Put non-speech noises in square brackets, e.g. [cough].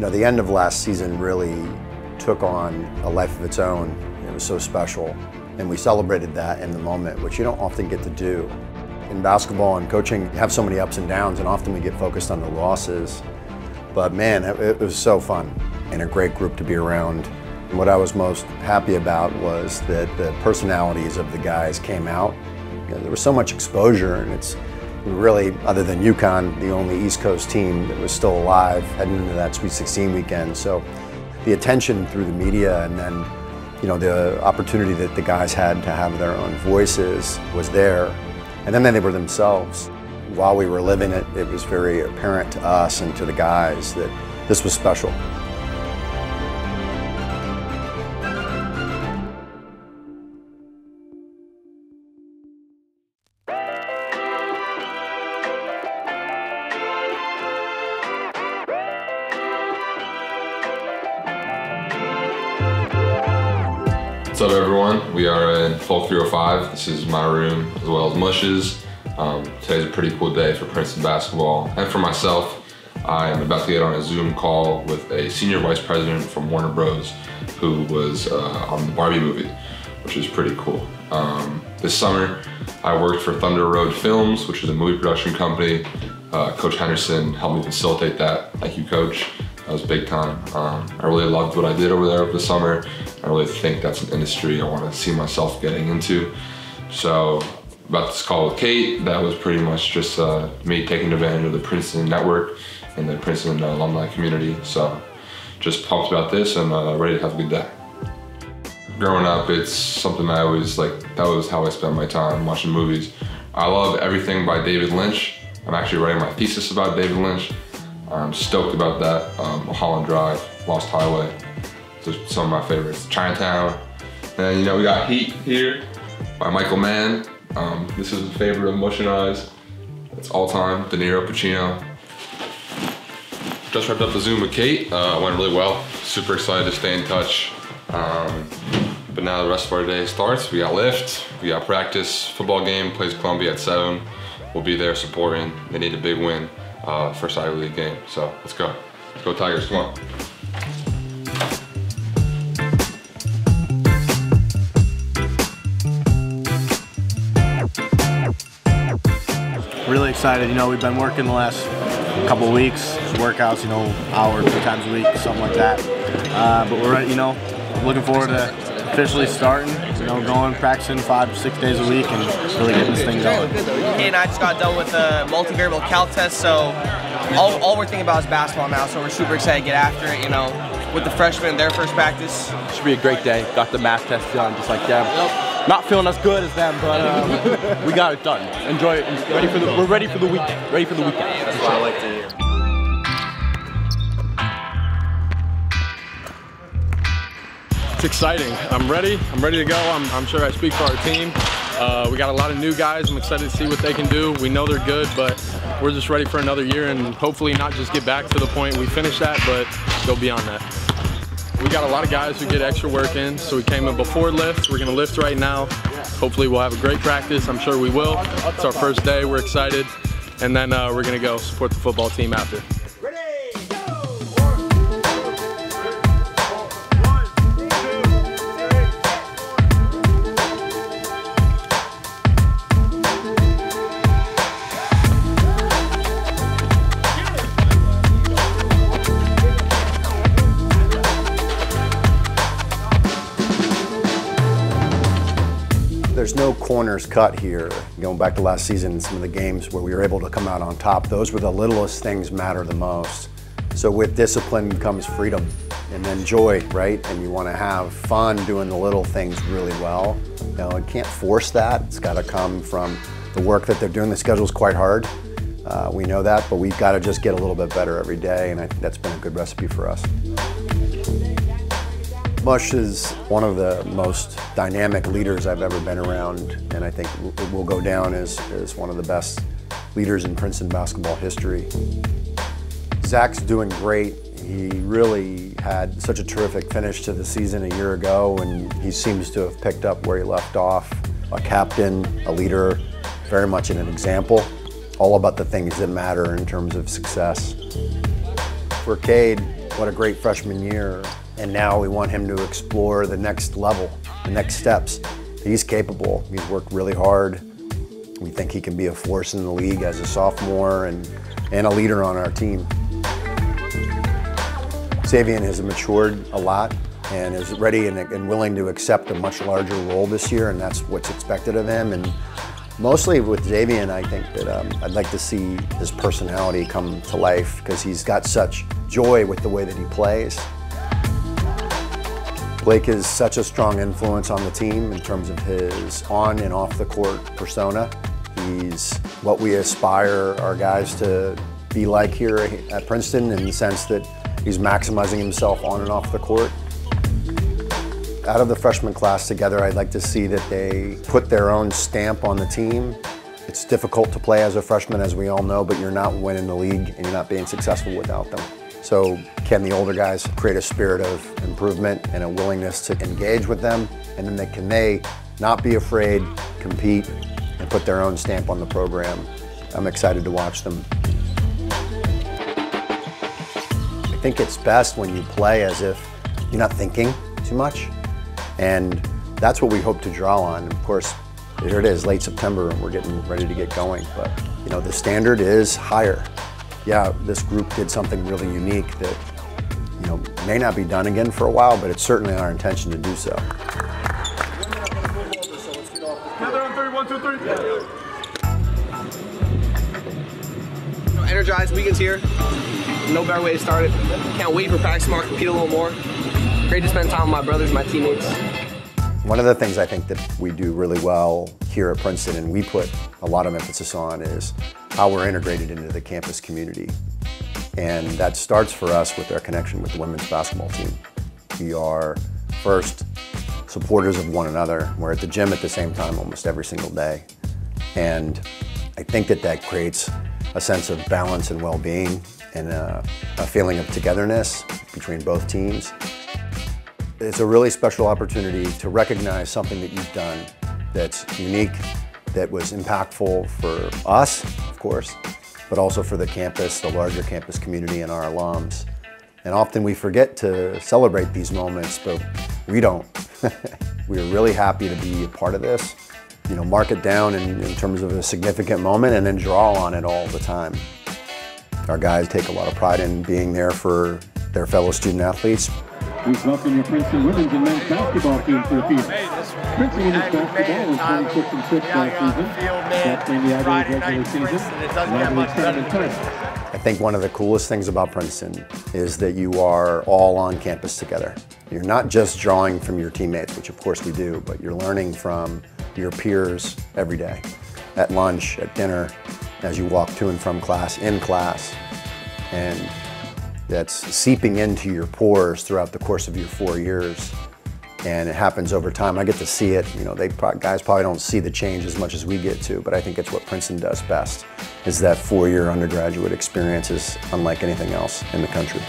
You know, the end of last season really took on a life of its own. It was so special. And we celebrated that in the moment, which you don't often get to do. In basketball and coaching, you have so many ups and downs, and often we get focused on the losses. But man, it, it was so fun and a great group to be around. And what I was most happy about was that the personalities of the guys came out. You know, there was so much exposure, and it's really, other than UConn, the only East Coast team that was still alive heading into that Sweet 16 weekend. So the attention through the media and then you know the opportunity that the guys had to have their own voices was there. And then they were themselves. While we were living it it was very apparent to us and to the guys that this was special What's up, everyone? We are in Folk 305. This is my room as well as Mush's. Um, today's a pretty cool day for Princeton basketball and for myself. I am about to get on a Zoom call with a senior vice president from Warner Bros. who was uh, on the Barbie movie, which is pretty cool. Um, this summer, I worked for Thunder Road Films, which is a movie production company. Uh, Coach Henderson helped me facilitate that. Thank you, Coach. That was big time. Um, I really loved what I did over there over the summer. I really think that's an industry I want to see myself getting into. So about this call with Kate, that was pretty much just uh, me taking advantage of the Princeton network and the Princeton alumni community. So just pumped about this and uh, ready to have a good day. Growing up, it's something I always like, that was how I spent my time watching movies. I love everything by David Lynch. I'm actually writing my thesis about David Lynch. I'm stoked about that. Um, Mulholland Drive, Lost Highway, just some of my favorites. Chinatown. And you know, we got Heat here by Michael Mann. Um, this is a favorite of and I's. It's all time, De Niro, Pacino. Just wrapped up the Zoom with Kate. Uh, went really well. Super excited to stay in touch. Um, but now the rest of our day starts. We got lift, we got practice, football game, plays Columbia at seven. We'll be there supporting. They need a big win uh, first Ivy League game. So let's go. Let's go Tigers, come on. Really excited. You know, we've been working the last couple of weeks, workouts, you know, hour, two times a week, something like that. Uh, but we're, you know, looking forward to officially starting, you know, going, practicing five, six days a week and really getting this thing going. Kate and I just got done with a multivariable calc test, so all, all we're thinking about is basketball now, so we're super excited to get after it, you know, with the freshmen, their first practice. Should be a great day. Got the math test done just like them. Not feeling as good as them, but um, [laughs] we got it done. Enjoy it. Ready for the, we're ready for the weekend. Ready for the weekend. That's what I like to hear. It's exciting. I'm ready. I'm ready to go. I'm, I'm sure I speak for our team. Uh, we got a lot of new guys. I'm excited to see what they can do. We know they're good, but we're just ready for another year and hopefully not just get back to the point we finished at, but go beyond that. We got a lot of guys who get extra work in, so we came in before lift. We're gonna lift right now. Hopefully we'll have a great practice. I'm sure we will. It's our first day. We're excited. And then uh, we're gonna go support the football team after. No corners cut here. Going back to last season, some of the games where we were able to come out on top, those were the littlest things matter the most. So with discipline comes freedom and then joy, right? And you want to have fun doing the little things really well. You know, you can't force that. It's got to come from the work that they're doing. The schedule's quite hard. Uh, we know that, but we've got to just get a little bit better every day, and I think that's been a good recipe for us. Mush is one of the most dynamic leaders I've ever been around, and I think will go down as, as one of the best leaders in Princeton basketball history. Zach's doing great. He really had such a terrific finish to the season a year ago, and he seems to have picked up where he left off. A captain, a leader, very much an example, all about the things that matter in terms of success. For Cade, what a great freshman year. And now we want him to explore the next level, the next steps. He's capable. He's worked really hard. We think he can be a force in the league as a sophomore and, and a leader on our team. Xavier has matured a lot and is ready and, and, willing to accept a much larger role this year, and that's what's expected of him. And mostly with Xavier, I think that um, I'd like to see his personality come to life because he's got such joy with the way that he plays. Blake is such a strong influence on the team in terms of his on and off the court persona. He's what we aspire our guys to be like here at Princeton in the sense that he's maximizing himself on and off the court. Out of the freshman class together, I'd like to see that they put their own stamp on the team. It's difficult to play as a freshman, as we all know, but you're not winning the league and you're not being successful without them. So can the older guys create a spirit of improvement and a willingness to engage with them? And then they, can they not be afraid, compete, and put their own stamp on the program? I'm excited to watch them. I think it's best when you play as if you're not thinking too much. And that's what we hope to draw on. Of course, here it is, late September, and we're getting ready to get going. But, you know, the standard is higher yeah, this group did something really unique that you know may not be done again for a while, but it's certainly our intention to do so. Together on three, one, two, three. Energized weekends here. No better way to start it. Can't wait for practice tomorrow, compete a little more. Great to spend time with my brothers, my teammates. One of the things I think that we do really well here at Princeton and we put a lot of emphasis on is how we're integrated into the campus community. And that starts for us with our connection with the women's basketball team. We are first supporters of one another. We're at the gym at the same time almost every single day. And I think that that creates a sense of balance and well-being and a, a feeling of togetherness between both teams. It's a really special opportunity to recognize something that you've done that's unique, that was impactful for us, of course, but also for the campus, the larger campus community and our alums. And often we forget to celebrate these moments, but we don't. [laughs] We're really happy to be a part of this. You know, mark it down in, in terms of a significant moment and then draw on it all the time. Our guys take a lot of pride in being there for their fellow student athletes, Please welcome your Princeton women's and men's basketball team to the field. Princeton women's basketball was 26 and 6 last season. That's in the Ivy League regular season and Ivy League tournament I think one of the coolest things about Princeton is that you are all on campus together. You're not just drawing from your teammates, which of course we do, but you're learning from your peers every day. At lunch, at dinner, as you walk to and from class, in class. And that's seeping into your pores throughout the course of your four years. And it happens over time. I get to see it. You know, they guys probably don't see the change as much as we get to, but I think it's what Princeton does best. Is that four-year undergraduate experience is unlike anything else in the country.